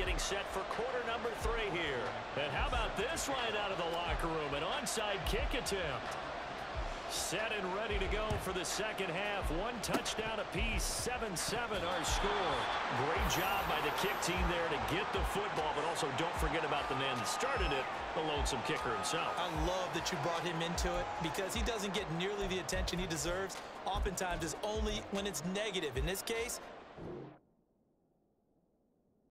getting set for quarter number three here. And how about this right out of the locker room? An onside kick attempt. Set and ready to go for the second half. One touchdown apiece, 7-7 our score. Great job by the kick team there to get the football, but also don't forget about the man that started it, the lonesome kicker himself. I love that you brought him into it because he doesn't get nearly the attention he deserves. Oftentimes it's only when it's negative. In this case,